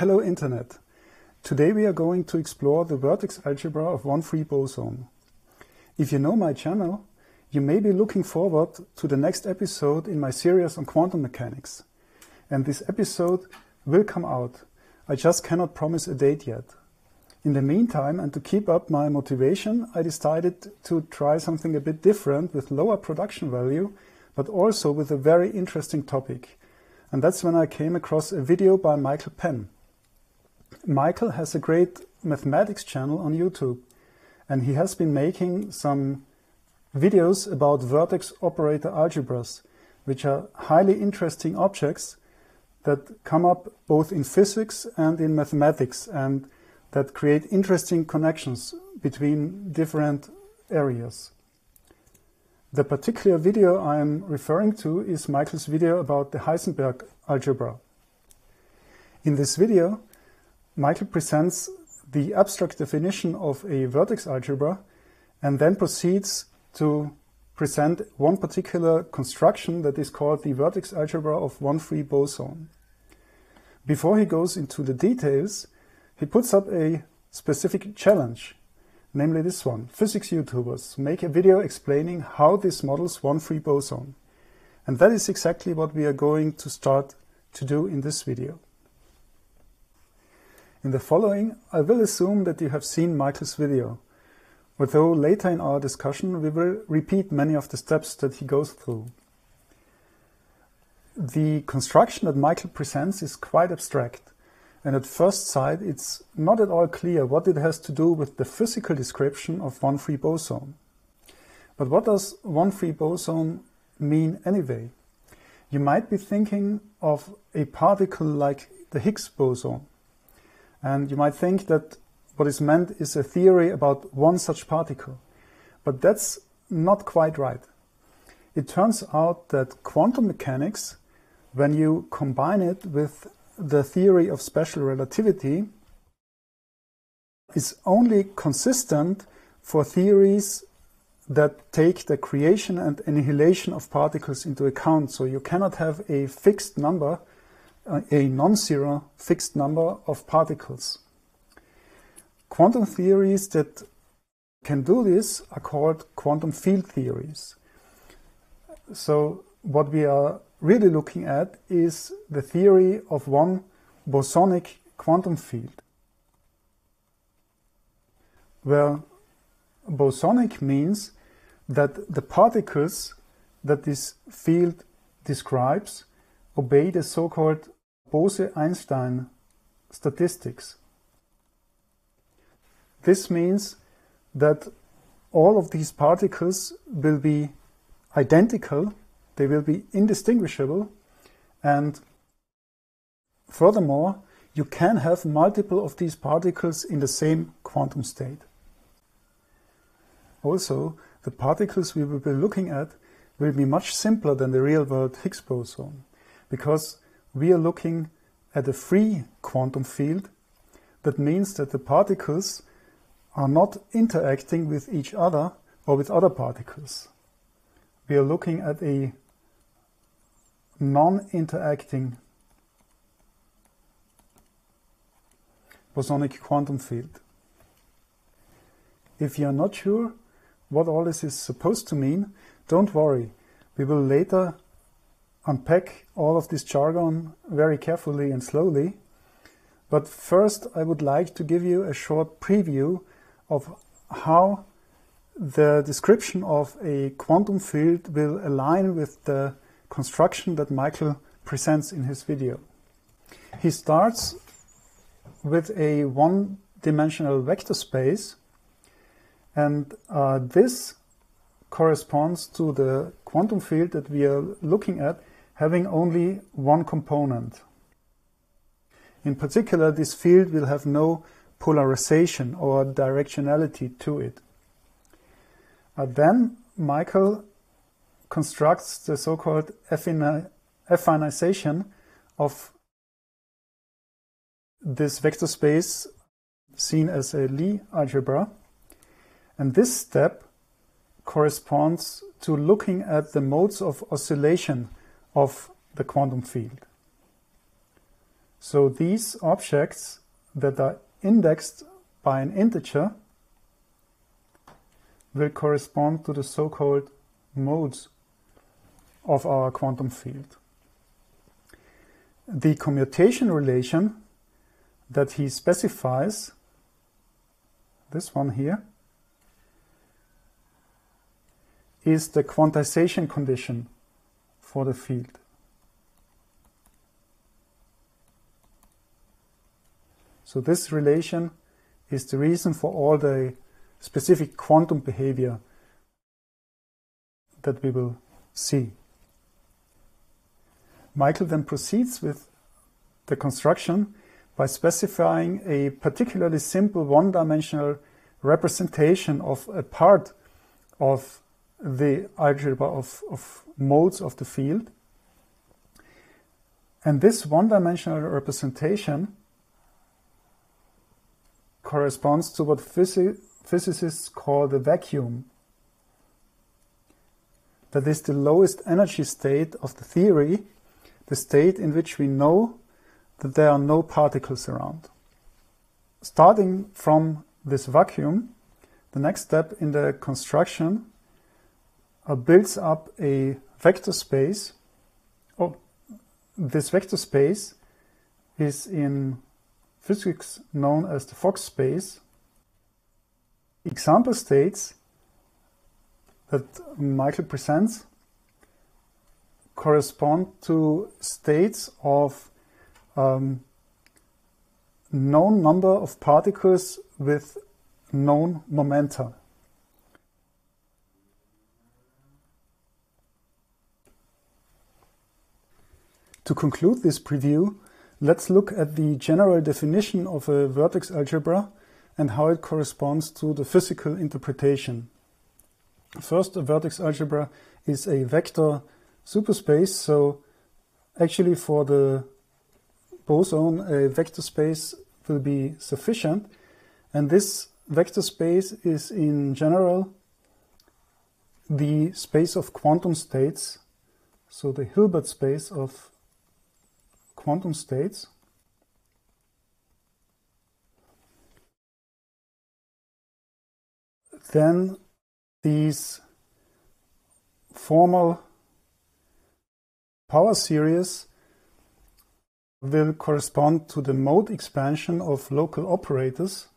Hello Internet. Today we are going to explore the vertex algebra of one free boson. If you know my channel, you may be looking forward to the next episode in my series on quantum mechanics. And this episode will come out. I just cannot promise a date yet. In the meantime, and to keep up my motivation, I decided to try something a bit different with lower production value, but also with a very interesting topic. And that's when I came across a video by Michael Penn. Michael has a great mathematics channel on YouTube, and he has been making some videos about vertex operator algebras, which are highly interesting objects that come up both in physics and in mathematics and that create interesting connections between different areas. The particular video I am referring to is Michael's video about the Heisenberg algebra. In this video, Michael presents the abstract definition of a vertex algebra and then proceeds to present one particular construction that is called the vertex algebra of one free boson. Before he goes into the details, he puts up a specific challenge, namely this one. Physics YouTubers make a video explaining how this models one free boson. And that is exactly what we are going to start to do in this video. In the following, I will assume that you have seen Michael's video, although later in our discussion we will repeat many of the steps that he goes through. The construction that Michael presents is quite abstract, and at first sight it's not at all clear what it has to do with the physical description of one free boson. But what does one free boson mean anyway? You might be thinking of a particle like the Higgs boson, and you might think that what is meant is a theory about one such particle. But that's not quite right. It turns out that quantum mechanics, when you combine it with the theory of special relativity, is only consistent for theories that take the creation and annihilation of particles into account. So you cannot have a fixed number a non-zero fixed number of particles. Quantum theories that can do this are called quantum field theories. So what we are really looking at is the theory of one bosonic quantum field, where bosonic means that the particles that this field describes obey the so-called Bose-Einstein statistics. This means that all of these particles will be identical, they will be indistinguishable, and furthermore, you can have multiple of these particles in the same quantum state. Also, the particles we will be looking at will be much simpler than the real-world Higgs boson because we are looking at a free quantum field. That means that the particles are not interacting with each other or with other particles. We are looking at a non-interacting bosonic quantum field. If you are not sure what all this is supposed to mean, don't worry. We will later unpack all of this jargon very carefully and slowly. But first, I would like to give you a short preview of how the description of a quantum field will align with the construction that Michael presents in his video. He starts with a one-dimensional vector space and uh, this corresponds to the quantum field that we are looking at having only one component. In particular, this field will have no polarization or directionality to it. Uh, then Michael constructs the so-called affinization of this vector space seen as a Lie algebra. And this step corresponds to looking at the modes of oscillation of the quantum field. So these objects that are indexed by an integer will correspond to the so-called modes of our quantum field. The commutation relation that he specifies, this one here, is the quantization condition for the field. So this relation is the reason for all the specific quantum behavior that we will see. Michael then proceeds with the construction by specifying a particularly simple one-dimensional representation of a part of the algebra of, of modes of the field. And this one-dimensional representation corresponds to what physi physicists call the vacuum. That is the lowest energy state of the theory, the state in which we know that there are no particles around. Starting from this vacuum, the next step in the construction builds up a vector space. Oh, this vector space is in physics known as the Fock space. Example states that Michael presents correspond to states of um, known number of particles with known momenta. To conclude this preview, let's look at the general definition of a vertex algebra and how it corresponds to the physical interpretation. First, a vertex algebra is a vector superspace, so actually for the boson, a vector space will be sufficient. And this vector space is in general the space of quantum states, so the Hilbert space of quantum states. Then these formal power series will correspond to the mode expansion of local operators.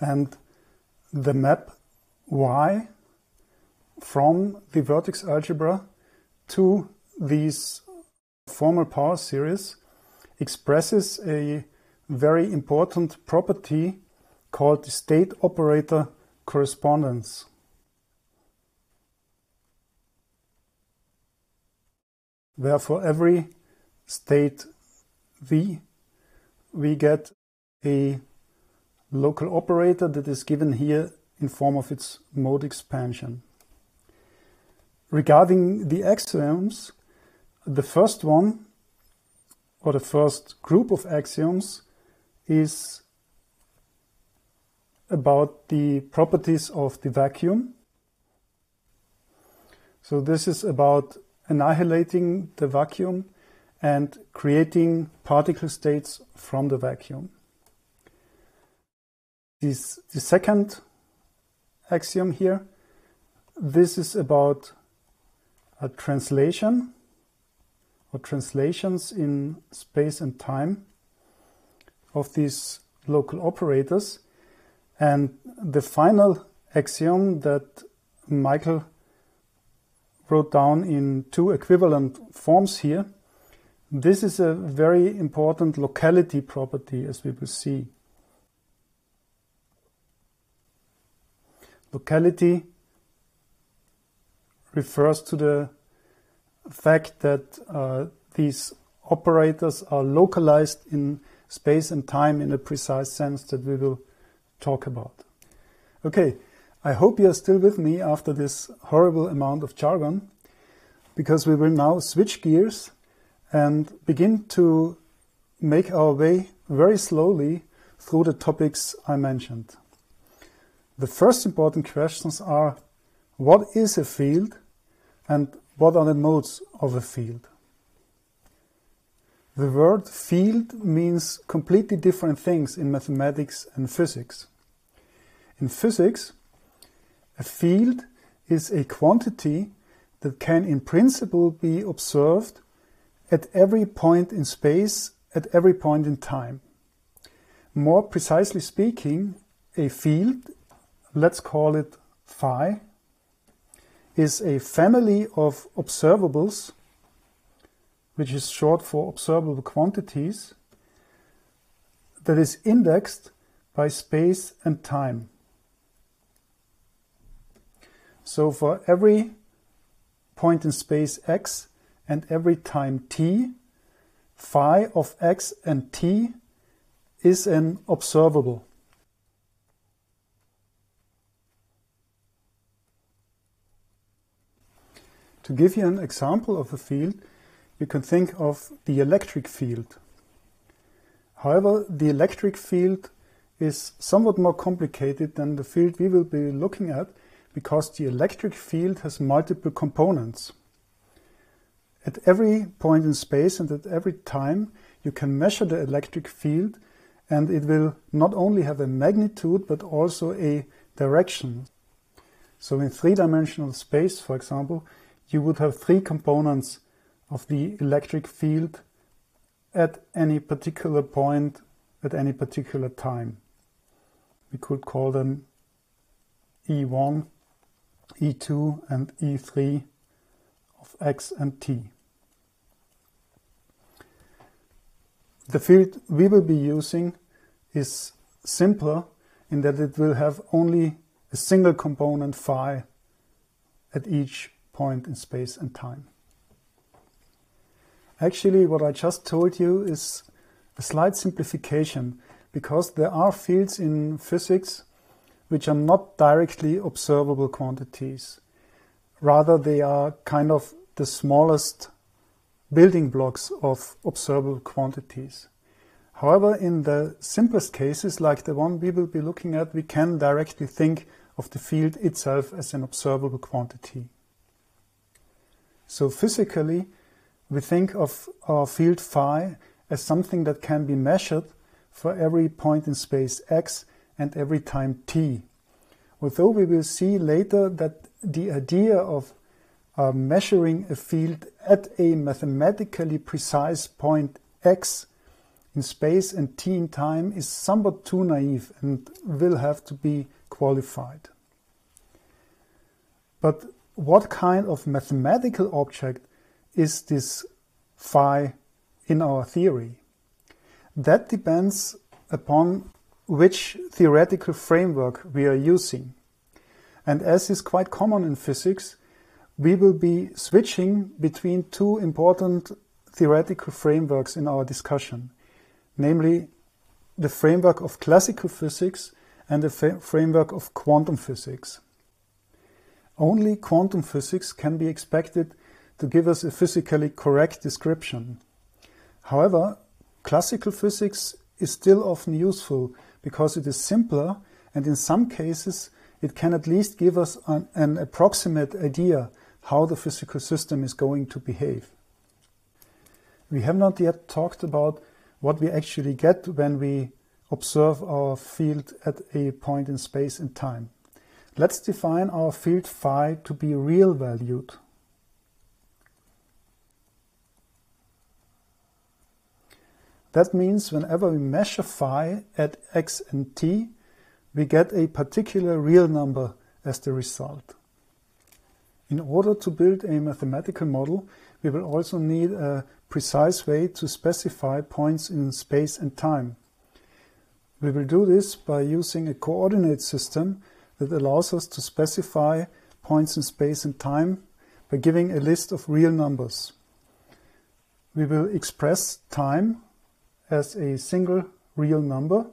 And the map y from the vertex algebra to these formal power series expresses a very important property called the state operator correspondence. Where for every state v, we get a local operator that is given here in form of its mode expansion. Regarding the axioms, the first one, or the first group of axioms, is about the properties of the vacuum. So this is about annihilating the vacuum and creating particle states from the vacuum. This, the second axiom here. This is about a translation or translations in space and time of these local operators. And the final axiom that Michael wrote down in two equivalent forms here. This is a very important locality property, as we will see. Locality refers to the fact that uh, these operators are localized in space and time in a precise sense that we will talk about. Okay, I hope you are still with me after this horrible amount of jargon, because we will now switch gears and begin to make our way very slowly through the topics I mentioned. The first important questions are what is a field and what are the modes of a field. The word field means completely different things in mathematics and physics. In physics, a field is a quantity that can in principle be observed at every point in space, at every point in time. More precisely speaking, a field, let's call it phi, is a family of observables, which is short for observable quantities, that is indexed by space and time. So for every point in space x and every time t, phi of x and t is an observable. To give you an example of a field, you can think of the electric field. However, the electric field is somewhat more complicated than the field we will be looking at because the electric field has multiple components. At every point in space and at every time, you can measure the electric field and it will not only have a magnitude but also a direction. So in three-dimensional space, for example, you would have three components of the electric field at any particular point at any particular time. We could call them E1, E2 and E3 of x and t. The field we will be using is simpler in that it will have only a single component phi at each point in space and time. Actually, what I just told you is a slight simplification because there are fields in physics which are not directly observable quantities. Rather, they are kind of the smallest building blocks of observable quantities. However, in the simplest cases, like the one we will be looking at, we can directly think of the field itself as an observable quantity. So physically, we think of our field phi as something that can be measured for every point in space x and every time t. Although we will see later that the idea of uh, measuring a field at a mathematically precise point x in space and t in time is somewhat too naive and will have to be qualified. But what kind of mathematical object is this phi in our theory? That depends upon which theoretical framework we are using. And as is quite common in physics, we will be switching between two important theoretical frameworks in our discussion, namely the framework of classical physics and the framework of quantum physics. Only quantum physics can be expected to give us a physically correct description. However, classical physics is still often useful because it is simpler and in some cases it can at least give us an, an approximate idea how the physical system is going to behave. We have not yet talked about what we actually get when we observe our field at a point in space and time. Let's define our field phi to be real valued. That means whenever we measure phi at x and t, we get a particular real number as the result. In order to build a mathematical model, we will also need a precise way to specify points in space and time. We will do this by using a coordinate system that allows us to specify points in space and time by giving a list of real numbers. We will express time as a single real number.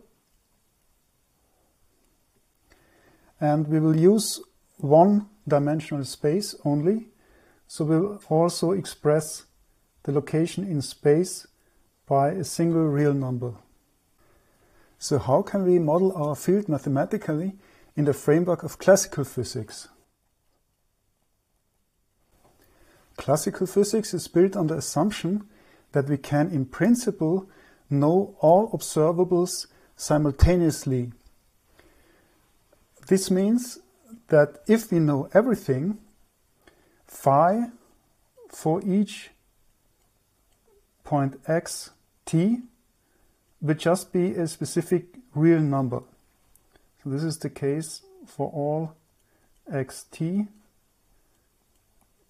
And we will use one dimensional space only. So we'll also express the location in space by a single real number. So how can we model our field mathematically in the framework of classical physics? Classical physics is built on the assumption that we can in principle know all observables simultaneously. This means that if we know everything, phi for each point x t would just be a specific real number. This is the case for all xt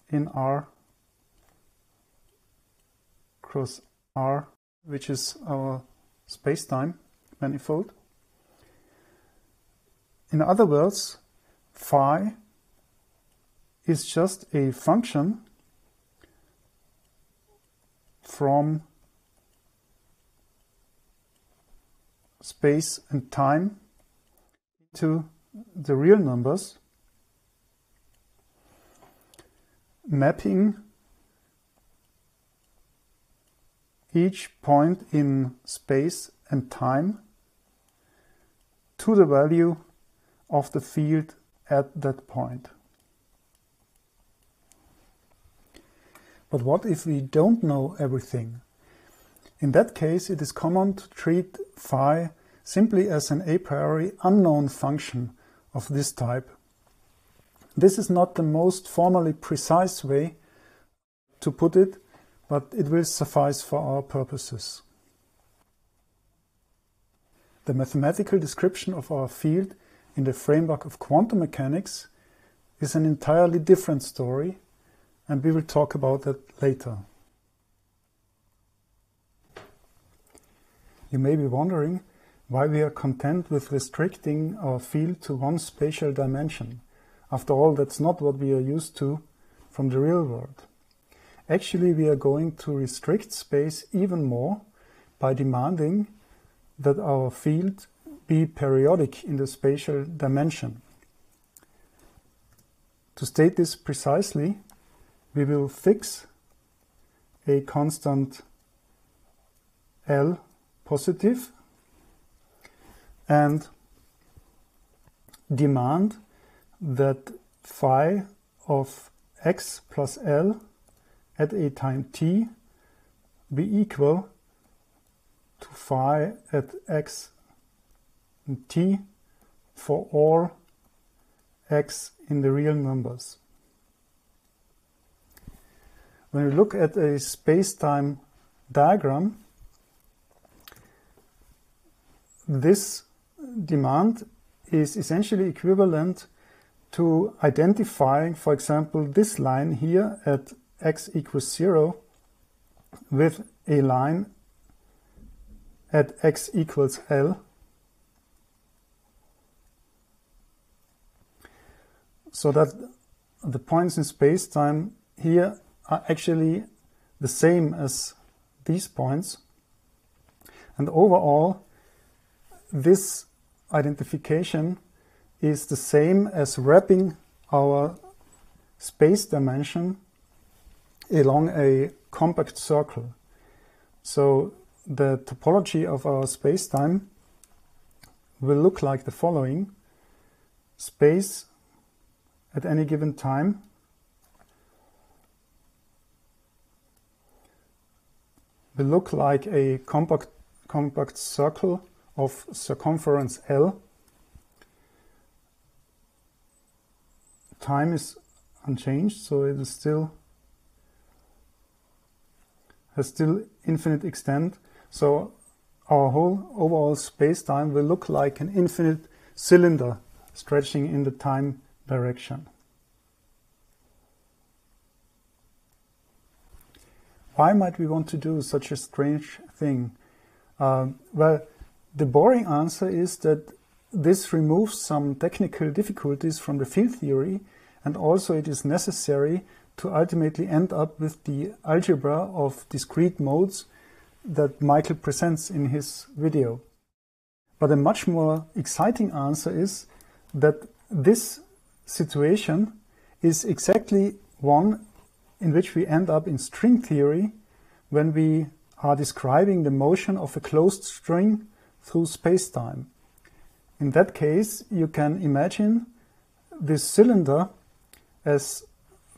in R cross R, which is our spacetime manifold. In other words, phi is just a function from space and time to the real numbers, mapping each point in space and time to the value of the field at that point. But what if we don't know everything? In that case, it is common to treat phi simply as an a priori unknown function of this type. This is not the most formally precise way to put it, but it will suffice for our purposes. The mathematical description of our field in the framework of quantum mechanics is an entirely different story, and we will talk about that later. You may be wondering why we are content with restricting our field to one spatial dimension. After all, that's not what we are used to from the real world. Actually, we are going to restrict space even more by demanding that our field be periodic in the spatial dimension. To state this precisely, we will fix a constant L positive and demand that phi of x plus L at a time t be equal to phi at x and t for all x in the real numbers. When we look at a space-time diagram, this demand is essentially equivalent to identifying, for example, this line here at x equals 0 with a line at x equals L. So that the points in space-time here are actually the same as these points. And overall, this identification is the same as wrapping our space dimension along a compact circle. So the topology of our spacetime will look like the following. Space at any given time will look like a compact, compact circle of circumference L. Time is unchanged, so it is still has still infinite extent. So our whole overall space-time will look like an infinite cylinder stretching in the time direction. Why might we want to do such a strange thing? Uh, well, the boring answer is that this removes some technical difficulties from the field theory and also it is necessary to ultimately end up with the algebra of discrete modes that Michael presents in his video. But a much more exciting answer is that this situation is exactly one in which we end up in string theory when we are describing the motion of a closed string through spacetime. In that case, you can imagine this cylinder as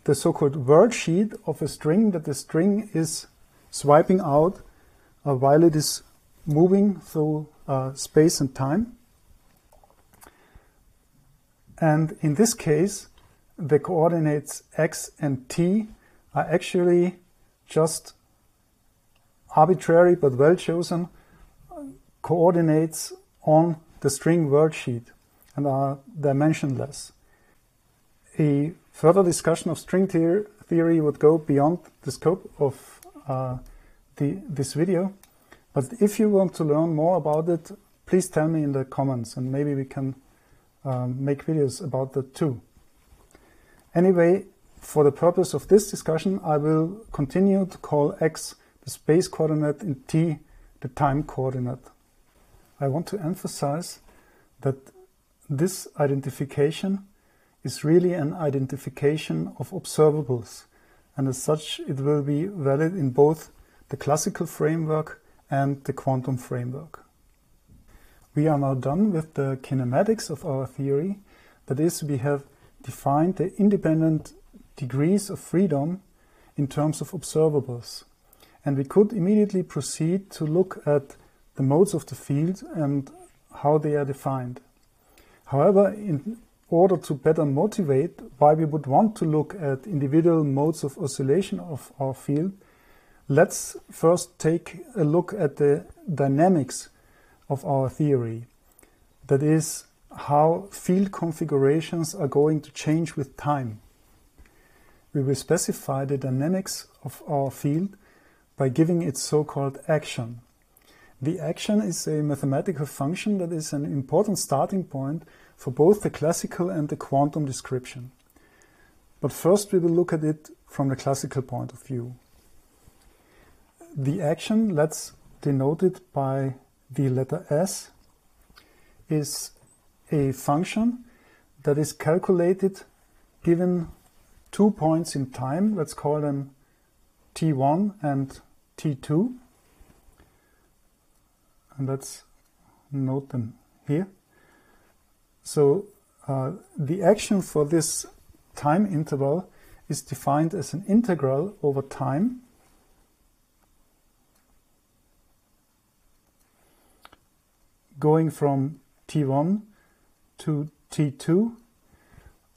the so-called worldsheet of a string that the string is swiping out uh, while it is moving through uh, space and time. And in this case, the coordinates x and t are actually just arbitrary but well chosen coordinates on the string worldsheet and are dimensionless. A further discussion of string theory would go beyond the scope of uh, the, this video. But if you want to learn more about it, please tell me in the comments and maybe we can um, make videos about that too. Anyway, for the purpose of this discussion, I will continue to call x the space coordinate and t the time coordinate. I want to emphasize that this identification is really an identification of observables, and as such it will be valid in both the classical framework and the quantum framework. We are now done with the kinematics of our theory. That is, we have defined the independent degrees of freedom in terms of observables. And we could immediately proceed to look at the modes of the field and how they are defined. However, in order to better motivate why we would want to look at individual modes of oscillation of our field, let's first take a look at the dynamics of our theory. That is, how field configurations are going to change with time. We will specify the dynamics of our field by giving it so-called action. The action is a mathematical function that is an important starting point for both the classical and the quantum description. But first we will look at it from the classical point of view. The action, let's denote it by the letter S is a function that is calculated given two points in time. Let's call them t1 and t2. And let's note them here. So uh, the action for this time interval is defined as an integral over time going from t1 to t2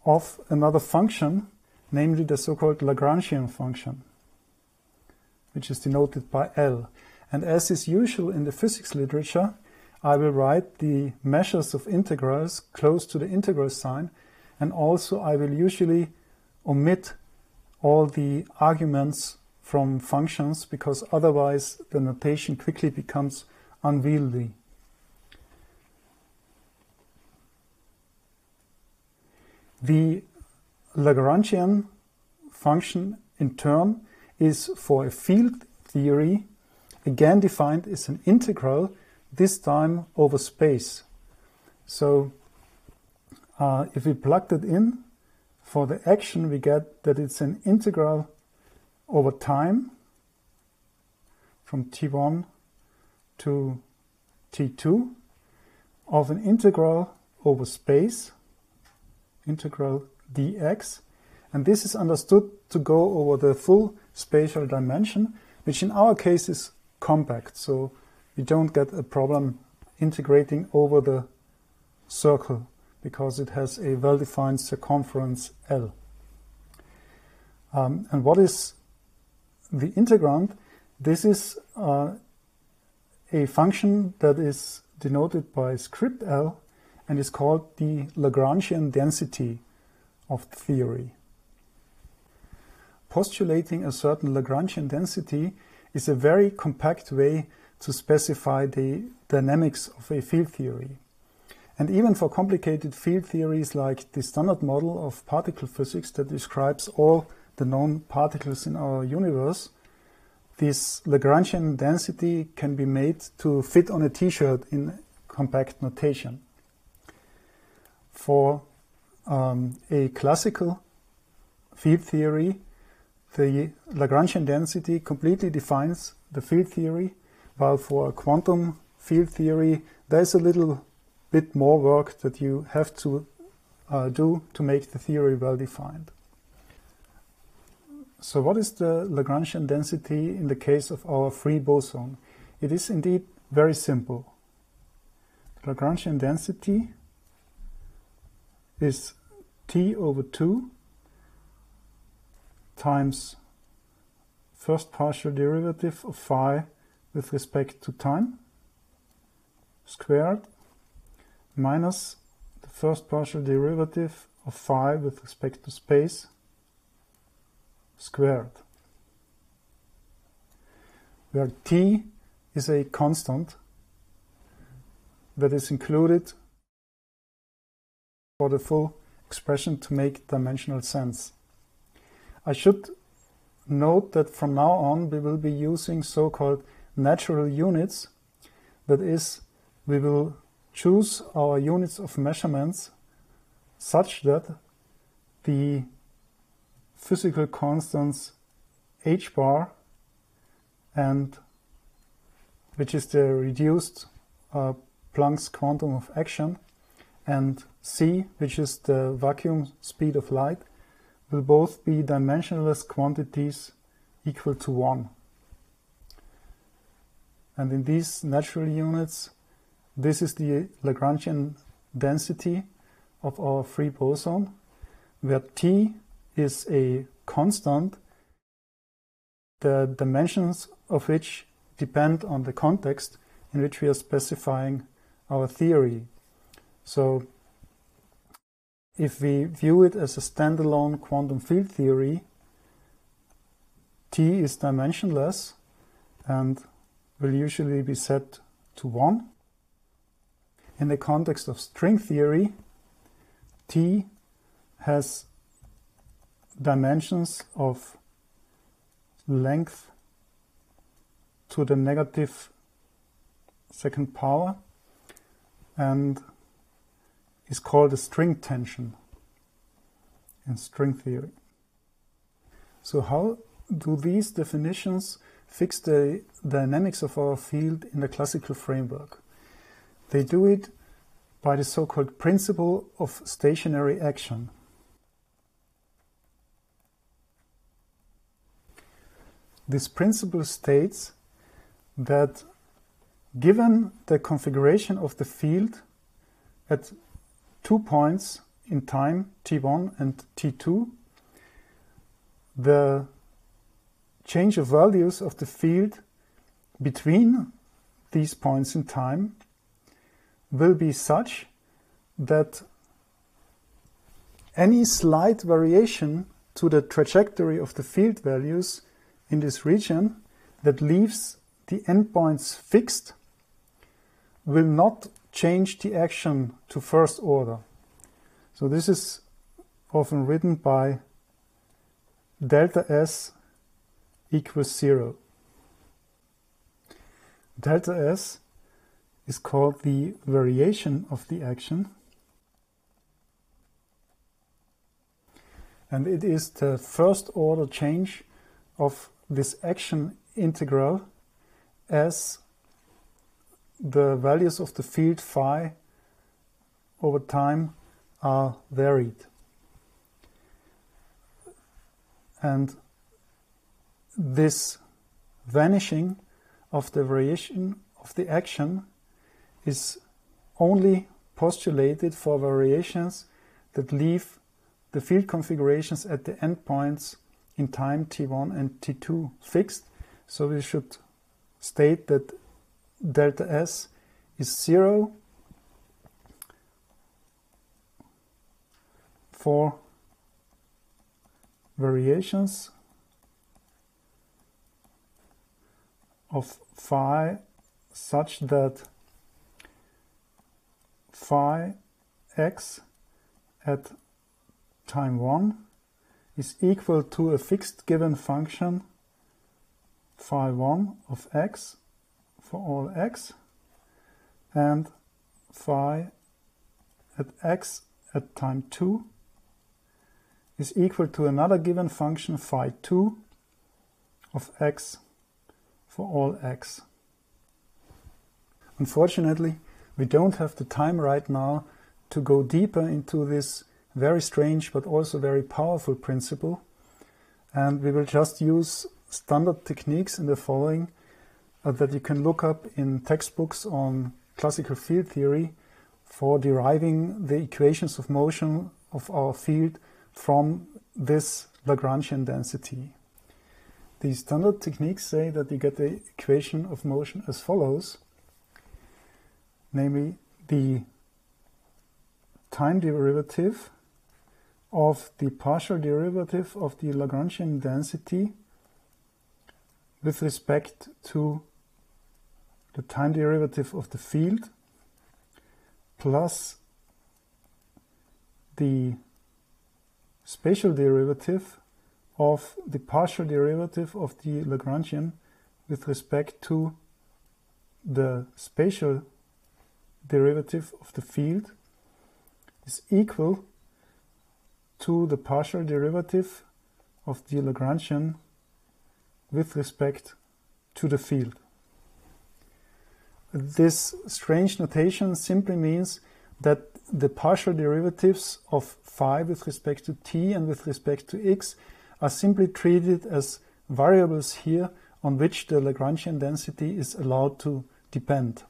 of another function, namely the so-called Lagrangian function, which is denoted by L. And as is usual in the physics literature, I will write the measures of integrals close to the integral sign, and also I will usually omit all the arguments from functions because otherwise the notation quickly becomes unwieldy. The Lagrangian function in turn is for a field theory again defined as an integral, this time over space. So uh, if we plug that in for the action, we get that it's an integral over time from t1 to t2 of an integral over space integral dx. And this is understood to go over the full spatial dimension, which in our case is compact. So we don't get a problem integrating over the circle because it has a well-defined circumference L. Um, and what is the integrand? This is uh, a function that is denoted by script L and is called the Lagrangian density of the theory. Postulating a certain Lagrangian density is a very compact way to specify the dynamics of a field theory. And even for complicated field theories like the standard model of particle physics that describes all the known particles in our universe, this Lagrangian density can be made to fit on a t-shirt in compact notation for um, a classical field theory, the Lagrangian density completely defines the field theory, while for a quantum field theory, there's a little bit more work that you have to uh, do to make the theory well defined. So what is the Lagrangian density in the case of our free boson? It is indeed very simple. The Lagrangian density is T over 2 times first partial derivative of phi with respect to time squared minus the first partial derivative of phi with respect to space squared, where t is a constant that is included for the full expression to make dimensional sense. I should note that from now on we will be using so-called natural units. That is, we will choose our units of measurements such that the physical constants h bar and which is the reduced uh, Planck's quantum of action and c which is the vacuum speed of light will both be dimensionless quantities equal to 1. And in these natural units, this is the Lagrangian density of our free boson, where T is a constant, the dimensions of which depend on the context in which we are specifying our theory. So if we view it as a standalone quantum field theory, T is dimensionless and will usually be set to 1. In the context of string theory, T has dimensions of length to the negative second power and is called a string tension in string theory. So how do these definitions fix the dynamics of our field in the classical framework? They do it by the so-called principle of stationary action. This principle states that given the configuration of the field at two points in time, t1 and t2, the change of values of the field between these points in time will be such that any slight variation to the trajectory of the field values in this region that leaves the endpoints fixed will not change the action to first order. So this is often written by delta S equals zero. Delta S is called the variation of the action and it is the first order change of this action integral as the values of the field phi over time are varied. And this vanishing of the variation of the action is only postulated for variations that leave the field configurations at the endpoints in time t1 and t2 fixed. So we should state that delta S is zero for variations of phi such that phi x at time 1 is equal to a fixed given function phi 1 of x for all x and phi at x at time 2 is equal to another given function phi 2 of x for all x. Unfortunately, we don't have the time right now to go deeper into this very strange but also very powerful principle. And we will just use standard techniques in the following uh, that you can look up in textbooks on classical field theory for deriving the equations of motion of our field from this Lagrangian density. The standard techniques say that you get the equation of motion as follows, namely the time derivative of the partial derivative of the Lagrangian density with respect to the time derivative of the field plus the spatial derivative of the partial derivative of the Lagrangian with respect to the spatial derivative of the field is equal to the partial derivative of the Lagrangian with respect to the field. This strange notation simply means that the partial derivatives of phi with respect to t and with respect to x are simply treated as variables here on which the Lagrangian density is allowed to depend.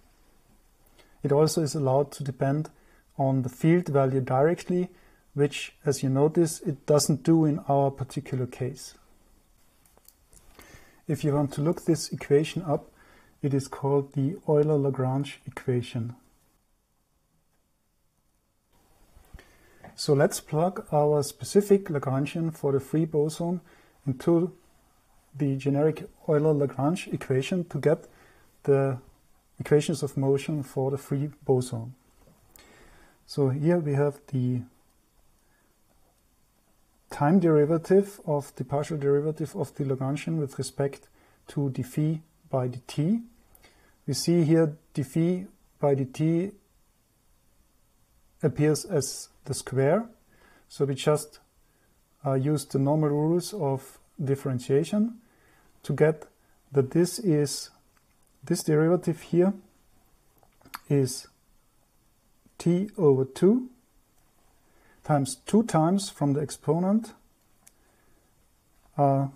It also is allowed to depend on the field value directly, which, as you notice, it doesn't do in our particular case. If you want to look this equation up, it is called the Euler-Lagrange equation. So let's plug our specific Lagrangian for the free boson into the generic Euler-Lagrange equation to get the equations of motion for the free boson. So here we have the time derivative of the partial derivative of the Lagrangian with respect to dphi by dt. We see here dphi by dt appears as the square. So we just uh, use the normal rules of differentiation to get that this is this derivative here is t over 2 times 2 times from the exponent uh,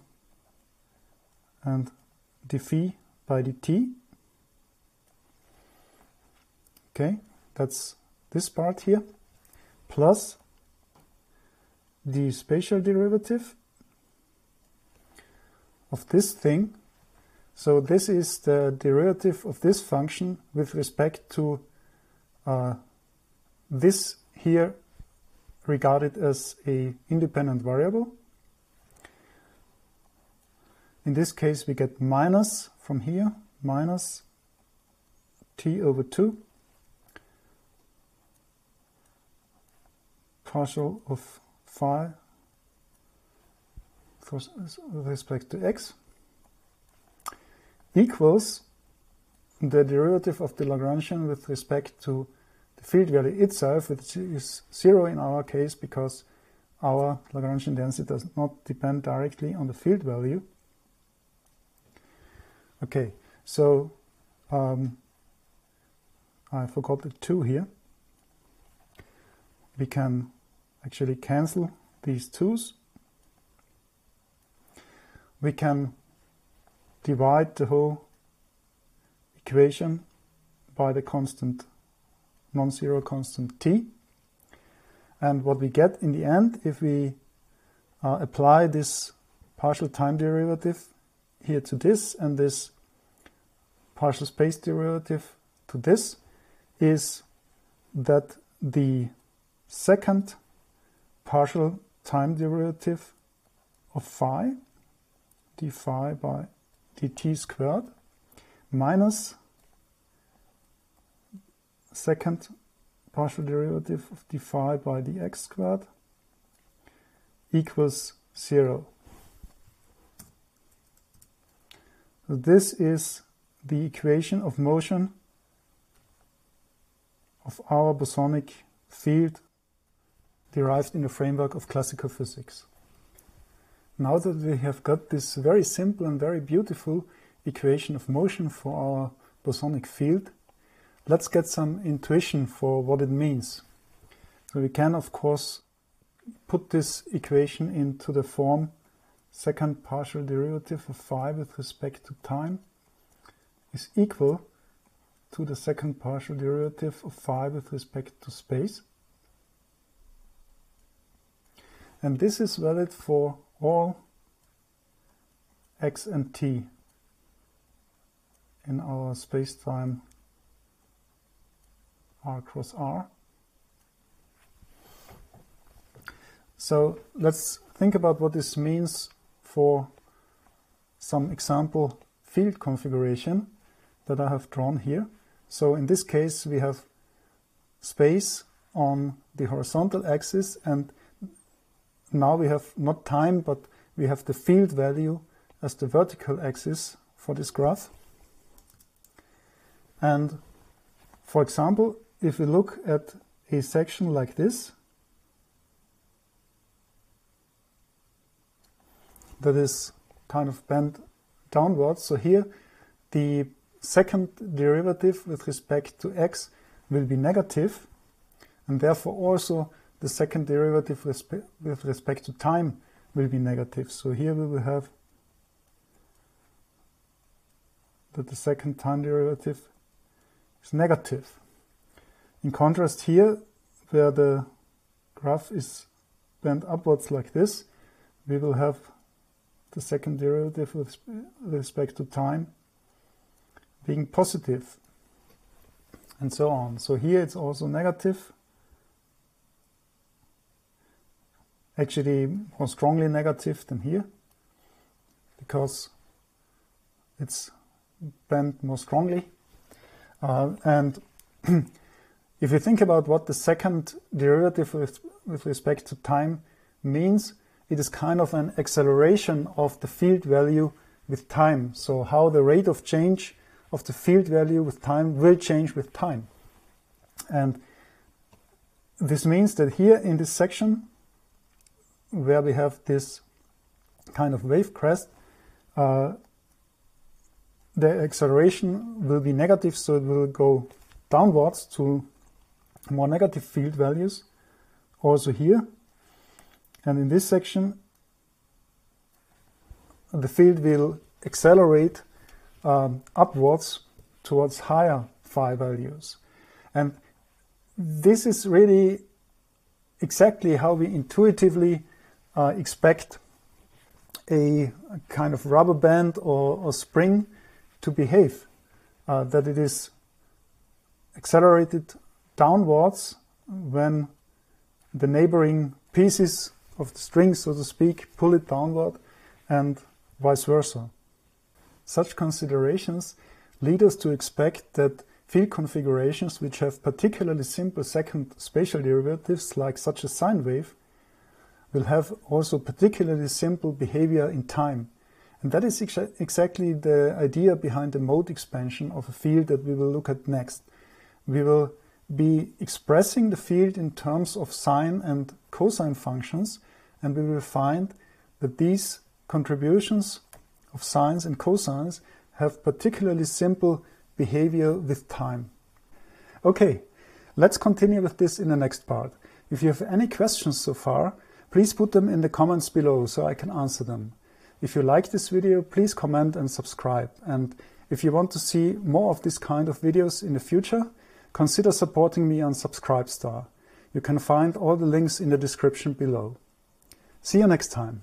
and dphi by dt. Okay, that's this part here plus the spatial derivative of this thing. So this is the derivative of this function with respect to uh, this here regarded as a independent variable. In this case we get minus from here, minus t over 2 partial of phi with respect to x equals the derivative of the Lagrangian with respect to the field value itself, which is zero in our case because our Lagrangian density does not depend directly on the field value. Okay, so um, I forgot the 2 here. We can actually cancel these twos. We can divide the whole equation by the constant, non-zero constant t. And what we get in the end, if we uh, apply this partial time derivative here to this and this partial space derivative to this, is that the second partial time derivative of phi, d phi by dt squared, minus second partial derivative of d phi by dx squared equals 0. So this is the equation of motion of our bosonic field derived in the framework of classical physics. Now that we have got this very simple and very beautiful equation of motion for our bosonic field, let's get some intuition for what it means. So we can, of course, put this equation into the form second partial derivative of phi with respect to time is equal to the second partial derivative of phi with respect to space. And this is valid for all x and t in our space-time r cross r. So let's think about what this means for some example field configuration that I have drawn here. So in this case, we have space on the horizontal axis and now we have not time, but we have the field value as the vertical axis for this graph. And for example, if we look at a section like this, that is kind of bent downwards. So here the second derivative with respect to x will be negative and therefore also the second derivative respe with respect to time will be negative. So here we will have that the second time derivative is negative. In contrast here, where the graph is bent upwards like this, we will have the second derivative with respect to time being positive and so on. So here it's also negative, actually more strongly negative than here because it's bent more strongly. Uh, and if you think about what the second derivative with, with respect to time means, it is kind of an acceleration of the field value with time. So how the rate of change of the field value with time will change with time. And this means that here in this section, where we have this kind of wave crest, uh, the acceleration will be negative, so it will go downwards to more negative field values, also here. And in this section, the field will accelerate um, upwards towards higher phi values. And this is really exactly how we intuitively uh, expect a, kind of rubber band or, or spring to behave, uh, that it is accelerated downwards when the neighboring pieces of the string, so to speak, pull it downward and vice versa. Such considerations lead us to expect that field configurations which have particularly simple second spatial derivatives like such a sine wave will have also particularly simple behavior in time. And that is ex exactly the idea behind the mode expansion of a field that we will look at next. We will be expressing the field in terms of sine and cosine functions, and we will find that these contributions of sines and cosines have particularly simple behavior with time. Okay, let's continue with this in the next part. If you have any questions so far, please put them in the comments below so I can answer them. If you like this video, please comment and subscribe. And if you want to see more of this kind of videos in the future, consider supporting me on Subscribestar. You can find all the links in the description below. See you next time.